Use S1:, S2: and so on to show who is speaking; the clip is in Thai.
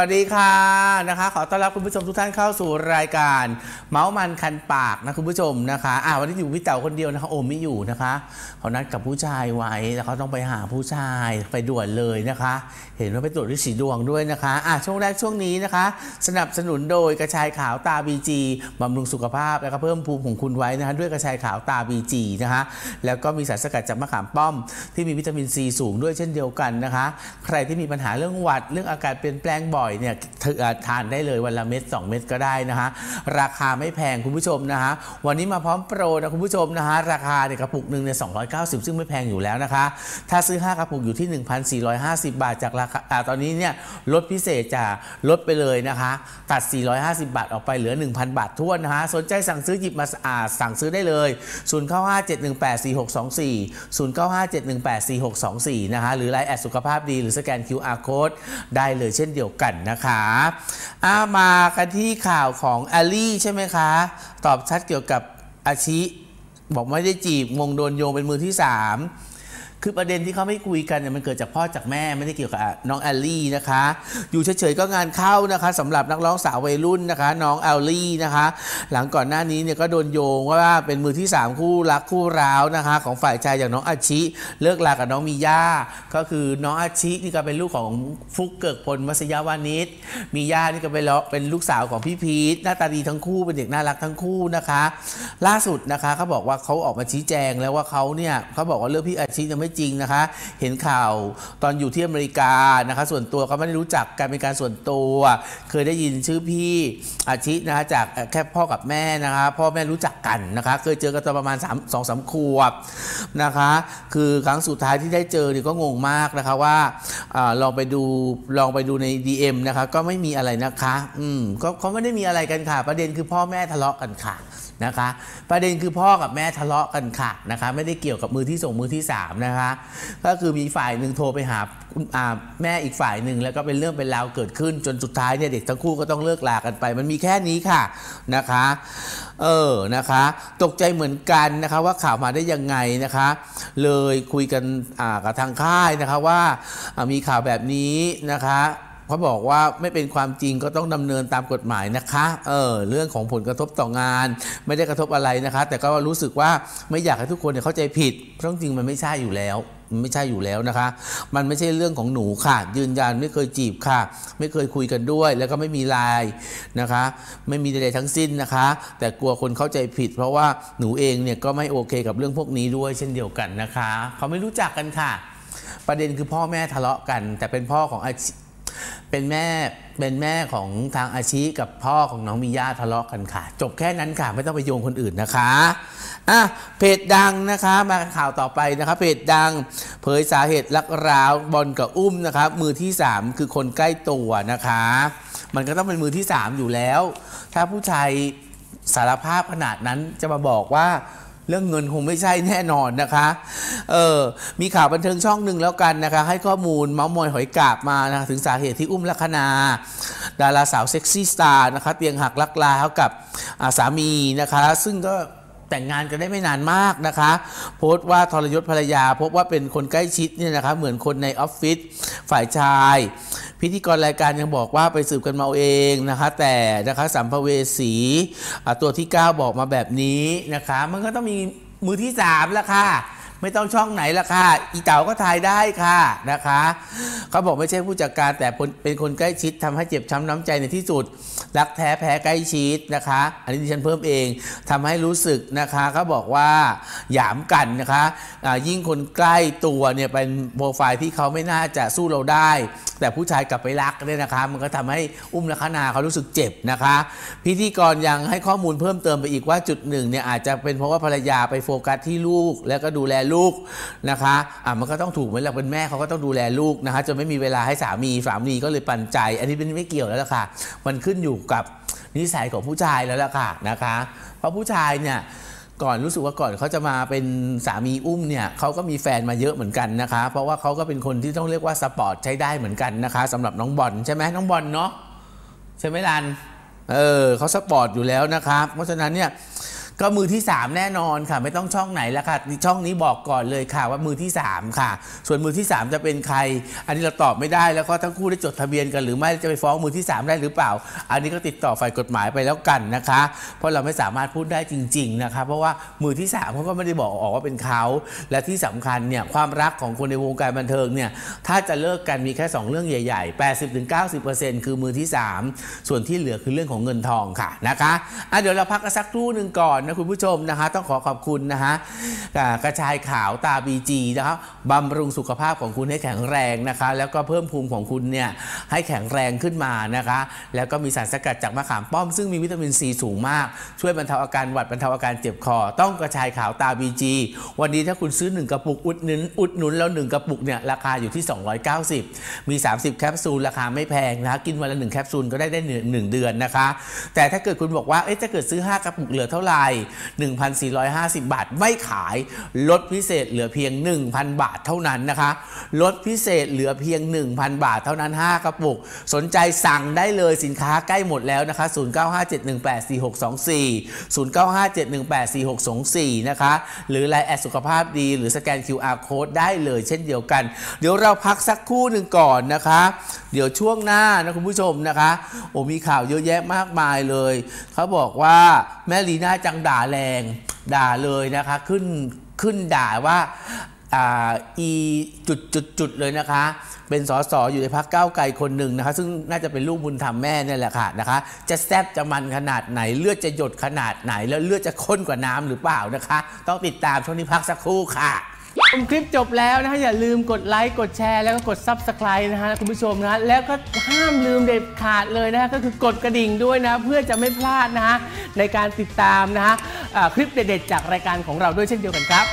S1: วัสดีค่ะนะคะ ขอต้อนรับคุณผู้ชมทุกท่านเข้าสู่รายการ เมาส์มันคันปากนะคุณผู้ชมนะคะอ่าวันนี้อยู่พี่เต๋าคนเดียวนะคะโอมไม่อยู่นะคะเขานัดกับผู้ชายไว้แล้วเขาต้องไปหาผู้ชายไปด่วนเลยนะคะ เห็นว่าไปตรวจฤทธิ์สีดวงด้วยนะคะอะช่วงแรกช่วงนี้นะคะ สนับสนุนโดยกระชายขาวตาบีจีบำรุงสุขภาพแล้วก็เพิ่มภูมิของคุณไว้นะคะด้วยกระชายขาวตาบีจีนะคะแล้วก็มีสารสกัดจากมะขามป้อม ที่มีวิตามินซีสูงด้วยเช่นเดียวกันนะคะ ใครที่มีปัญหาเรื่องหวัดเรื่องอากาศเปลี่ยนแปลงบ่อยเนี่ยเธออะทานได้เลยวันละเม็ด2 เม็ดก็ได้นะคะราคาไม่แพงคุณผู้ชมนะคะวันนี้มาพร้อมโปรนะคุณผู้ชมนะคะราคาเนี่ยกระปุกหนึ่งเนี่ย290 ซึ่งไม่แพงอยู่แล้วนะคะ ถ้าซื้อ 5 กระปุกอยู่ที่ 1,450 บาทจากราคาตอนนี้เนี่ยลดพิเศษจะลดไปเลยนะคะ ตัด 450 บาทออกไปเหลือ 1,000 บาททั่วนะคะสนใจสั่งซื้อหยิบมาอ่าสั่งซื้อได้เลย0957184624 0957184624 นะคะหรือ LINE add สุขภาพดีหรือสแกน QR code ได้เลยเช่นเดียวกันนะคะอามากันที่ข่าวของแอลลี่ใช่ไหมคะ ตอบชัดเกี่ยวกับอาชิ บอกไม่ได้จีบงงโดนโยงเป็นมือที่3 คือประเด็นที่เขาไม่คุยกันเนี่ยมันเกิดจากพ่อจากแม่ไม่ได้เกี่ยวกับน้องแอลลี่นะคะ อยู่เฉยๆก็งานเข้านะคะสำหรับนักร้องสาววัยรุ่นนะคะ น้องแอลลี่นะคะ หลังก่อนหน้านี้เนี่ยก็โดนโยงว่าเป็นมือที่ 3 คู่รักคู่ร้าวนะคะ ของฝ่ายชายอย่างน้องอาชิ เลิกลากับน้องมีย่าก็คือน้องอาชินี่ก็เป็นลูกของฟุกเกิกพลมัสยาวานิชมีย่านี่ก็เป็นเลาะเป็นลูกสาวของพี่พีทหน้าตาดีทั้งคู่เป็นเด็กน่ารักทั้งคู่นะคะ ล่าสุดนะคะเขาบอกว่าเขาออกมาชี้แจงแล้วว่าเขาเนี่ยเขาบอกว่าเรื่องพี่อาชิยังไม่จริงนะคะ เห็นข่าวตอนอยู่ที่อเมริกานะคะ ส่วนตัวเขาไม่ได้รู้จักกันเป็นการส่วนตัว เคยได้ยินชื่อพี่อาชินะคะจากแค่พ่อกับแม่นะคะ พ่อแม่รู้จักกันนะคะ เคยเจอกันตอนประมาณ3 2 3ขวบนะคะ คือครั้งสุดท้ายที่ได้เจอเนี่ยก็งงมากนะคะว่าอลองไปดูลองไปดูใน DM นะคะ ก็ไม่มีอะไรนะคะ อืมก็เขาไม่ได้มีอะไรกันค่ะ ประเด็นคือพ่อแม่ทะเลาะกันค่ะนะคะ ประเด็นคือพ่อกับแม่ทะเลาะกันค่ะนะคะ ไม่ได้เกี่ยวกับมือที่ส่งมือที่สามนะคะ ก็คือมีฝ่ายหนึ่งโทรไปหาแม่อีกฝ่ายหนึ่งแล้วก็เป็นเรื่องเป็นราวเกิดขึ้นจนสุดท้ายเนี่ยเด็กทั้งคู่ก็ต้องเลิกลากันไป มันมีแค่นี้ค่ะนะคะ เออนะคะ ตกใจเหมือนกันนะคะว่าข่าวมาได้ยังไงนะคะ เลยคุยกันกับทางค่ายนะคะว่ามีข่าวแบบนี้นะคะ เขาบอกว่าไม่เป็นความจริงก็ต้องดำเนินตามกฎหมายนะคะเออเรื่องของผลกระทบต่องาน ไม่ได้กระทบอะไรนะคะ แต่ก็รู้สึกว่าไม่อยากให้ทุกคนเข้าใจผิด เพราะจริงมันไม่ใช่อยู่แล้วมันไม่ใช่อยู่แล้วนะคะ มันไม่ใช่เรื่องของหนูค่ะ ยืนยันไม่เคยจีบค่ะ ไม่เคยคุยกันด้วย แล้วก็ไม่มีไลน์นะคะ ไม่มีใดๆทั้งสิ้นนะคะ แต่กลัวคนเข้าใจผิด เพราะว่าหนูเองเนี่ยก็ไม่โอเคกับเรื่องพวกนี้ด้วยเช่นเดียวกันนะคะ เขาไม่รู้จักกันค่ะ ประเด็นคือพ่อแม่ทะเลาะกัน แต่เป็นพ่อของอาชี เป็นแม่เป็นแม่ของทางอาชีกับพ่อของน้องมีย่าทะเลาะกันค่ะ จบแค่นั้นค่ะ ไม่ต้องไปโยงคนอื่นนะคะอะเพจดังนะคะ มาข่าวต่อไปนะคะเพจดัง เผยสาเหตุลักร้าวบอลกับอุ้มนะคะมือที่ 3 คือคนใกล้ตัวนะคะ มันก็ต้องเป็นมือที่ 3 อยู่แล้ว ถ้าผู้ชายสารภาพขนาดนั้นจะมาบอกว่า เรื่องเงินคงไม่ใช่แน่นอนนะคะ เออ มีข่าวบันเทิงช่องหนึ่งแล้วกันนะคะ ให้ข้อมูลเมาส์มอยหอยกาบมานะคะถึงสาเหตุที่อุ้มลักขณา ดาราสาว sexy star นะคะเตียงหักเลิกราเขากับสามีนะคะ ซึ่งก็ แต่งงานกันได้ไม่นานมากนะคะ โพสต์ว่าทรยศภรรยา พบว่าเป็นคนใกล้ชิดเนี่ยนะคะเหมือนคนในออฟฟิศฝ่ายชาย พิธีกรรายการยังบอกว่าไปสืบกันมาเองนะคะ แต่นะคะสัมภเวสีตัวที่ 9 บอกมาแบบนี้นะคะ มันก็ต้องมีมือที่3ล้วค่ะไม่ต้องช่องไหนละค่ะ อีเต๋าก็ทายได้ค่ะนะคะ เขาบอกไม่ใช่ผู้จัดการแต่เป็นคนใกล้ชิดทำให้เจ็บช้ำน้ำใจในที่สุด รักแท้แพ้ใกล้ชิดนะคะ อันนี้ดิฉันเพิ่มเองทำให้รู้สึกนะคะเขาบอกว่าหยามกันนะคะอ่ายิ่งคนใกล้ตัวเนี่ยเป็นโปรไฟล์ที่เขาไม่น่าจะสู้เราได้ แต่ผู้ชายกลับไปรักเนี่ยนะคะ มันก็ทำให้อุ้มลักษณาเขารู้สึกเจ็บนะคะ พิธีกรยังให้ข้อมูลเพิ่มเติมไปอีกว่าจุดหนึ่งเนี่ยอาจจะเป็นเพราะว่าภรรยาไปโฟกัสที่ลูก แล้วก็ดูแลลูกนะคะอะมันก็ต้องถูกไหมล่ะเป็นแม่เขาก็ต้องดูแลลูกนะคะจนไม่มีเวลาให้สามีสามีก็เลยปันใจ อันนี้เป็นไม่เกี่ยวแล้วล่ะค่ะ มันขึ้นอยู่กับนิสัยของผู้ชายแล้วล่ะค่ะนะคะ เพราะผู้ชายเนี่ยก่อนรู้สึกว่าก่อนเขาจะมาเป็นสามีอุ้มเนี่ยเขาก็มีแฟนมาเยอะเหมือนกันนะคะ เพราะว่าเขาก็เป็นคนที่ต้องเรียกว่าสปอร์ตใช้ได้เหมือนกันนะคะสำหรับน้องบอลใช่ไหมน้องบอลเนาะใช่ไหมลันเออเขาสปอร์ตอยู่แล้วนะคะเพราะฉะนั้นเนี่ย ก็มือที่ 3 แน่นอนค่ะ ไม่ต้องช่องไหนแล้วค่ะช่องนี้บอกก่อนเลยค่ะ ว่ามือที่ 3 ค่ะ ส่วนมือที่ 3 จะเป็นใคร อันนี้เราตอบไม่ได้แล้วก็ทั้งคู่ได้จดทะเบียนกันหรือไม่จะไปฟ้องมือที่ 3 ได้หรือเปล่า อันนี้ก็ติดต่อฝ่ายกฎหมายไปแล้วกันนะคะ เพราะเราไม่สามารถพูดได้จริง ๆนะคะ เพราะว่ามือที่3เขาก็ไม่ได้บอกออกว่าเป็นเขาและที่สำคัญเนี่ยความรักของคนในวงการบันเทิงเนี่ยถ้าจะเลิกกันมีแค่ 2 เรื่องใหญ่ ๆ 80-90%คือมือที่ 3 ส่วนที่เหลือคือเรื่องของเงินทองค่ะนะคะอะเดี๋ยวเราพักกันสักครู่หนึ่งก่อนนะคุณผู้ชมนะคะ ต้องขอขอบคุณนะคะกระชายขาวตาบีจีนะครับบำรุงสุขภาพของคุณให้แข็งแรงนะคะ แล้วก็เพิ่มภูมิของคุณเนี่ยให้แข็งแรงขึ้นมานะคะ แล้วก็มีสารสกัดจากมะขามป้อมซึ่งมีวิตามินซีสูงมาก ช่วยบรรเทาอาการหวัดบรรเทาอาการเจ็บคอ ต้องกระชายขาวตาบีจีวันนี้ถ้าคุณซื้อ 1 กระปุกอุดหนุนอุดหนุนแล้ว 1 กระปุกเนี่ยราคาอยู่ที่ 290 มี 30 แคปซูลราคาไม่แพงนะคะกินวันละ1แคปซูลก็ได้ได้หนึ่งเดือนนะคะ แต่ถ้าเกิดคุณบอกว่าเอ๊ะถ้าเกิดซื้อ 5 กระปุกเหลือเท่าไหร่1,450 บาท ไม่ขาย ลดพิเศษเหลือเพียง 1,000 บาทเท่านั้นนะคะ ลดพิเศษเหลือเพียง 1,000 บาทเท่านั้น 5 กระปุก สนใจสั่งได้เลยสินค้าใกล้หมดแล้วนะคะ 0957184624 0957184624 นะคะ หรือไลน์แอดสุขภาพดี หรือสแกน QR code ได้เลยเช่นเดียวกัน เดี๋ยวเราพักสักครู่หนึ่งก่อนนะคะ เดี๋ยวช่วงหน้านะคุณผู้ชมนะคะ โอ้มีข่าวเยอะแยะมากมายเลย เขาบอกว่าแม่ลีน่าจังด่าแรงด่าเลยนะคะขึ้นขึ้นด่าว่าอ่าอีจุดจุดจุดเลยนะคะ เป็นสสอยู่ในพักเก้าไกลคนหนึ่งนะคะ ซึ่งน่าจะเป็นลูกบุญธรรมแม่นี่แหละค่ะนะคะ จะแซบจะมันขนาดไหน เลือดจะหยดขนาดไหน แล้วเลือดจะข้นกว่าน้ำหรือเปล่านะคะ ต้องติดตามช่วงนี้พักสักครู่ค่ะ
S2: ชมคลิปจบแล้วนะฮะอย่าลืมกดไลค์กดแชร์แล้วก็กด Subscribe นะฮะคุณผู้ชมนะแล้วก็ห้ามลืมเด็ดขาดเลยนะฮะก็คือกดกระดิ่งด้วยนะ เพื่อจะไม่พลาดนะฮะในการติดตามนะฮะคลิปเด็ดๆจากรายการของเราด้วยเช่นเดียวกันครับ